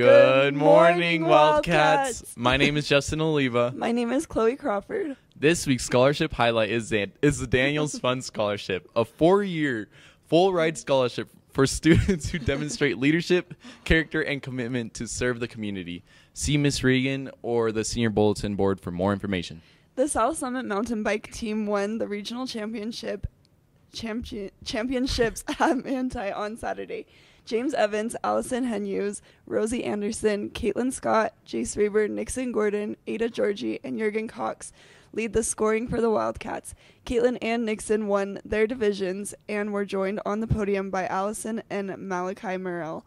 Good morning, Wildcats. My name is Justin Oliva. My name is Chloe Crawford. This week's scholarship highlight is the, is the Daniels Fund Scholarship, a four-year full ride scholarship for students who demonstrate leadership, character, and commitment to serve the community. See Miss Regan or the Senior Bulletin Board for more information. The South Summit mountain bike team won the regional championship champion, championships at Manti on Saturday. James Evans, Allison Henyus, Rosie Anderson, Caitlin Scott, Jace Raber, Nixon Gordon, Ada Georgie, and Jurgen Cox lead the scoring for the Wildcats. Caitlin and Nixon won their divisions and were joined on the podium by Allison and Malachi Murrell.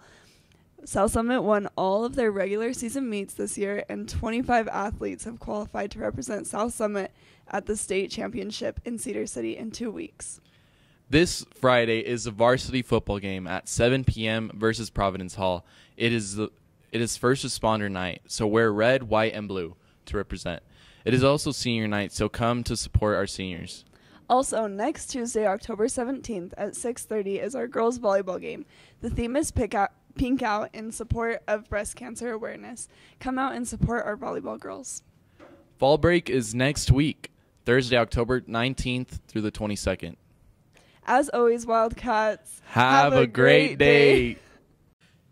South Summit won all of their regular season meets this year, and 25 athletes have qualified to represent South Summit at the state championship in Cedar City in two weeks. This Friday is a varsity football game at 7 p.m. versus Providence Hall. It is the it is first responder night, so wear red, white, and blue to represent. It is also senior night, so come to support our seniors. Also, next Tuesday, October 17th at 6:30 is our girls volleyball game. The theme is pick out, pink out in support of breast cancer awareness. Come out and support our volleyball girls. Fall break is next week, Thursday, October 19th through the 22nd. As always, Wildcats, Have, a, great day.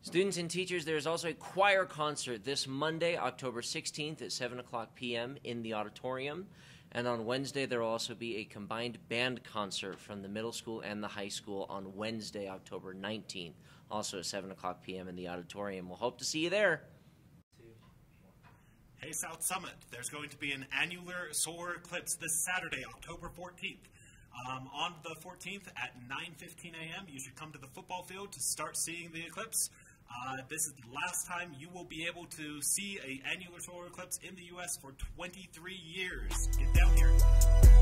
Students and teachers, there is also a choir concert this Monday, October 16th at 7 o'clock p.m. in the auditorium. And on Wednesday, there will also be a combined band concert from the middle school and the high school on Wednesday, October 19th, also at 7 o'clock p.m. in the auditorium. We'll hope to see you there. Hey South Summit, there's going to be an annular solar eclipse this Saturday, October 14th. Um, on the 14th at 9.15 a.m., you should come to the football field to start seeing the eclipse. Uh, this is the last time you will be able to see an annular solar eclipse in the U.S. for 23 years. Get down here.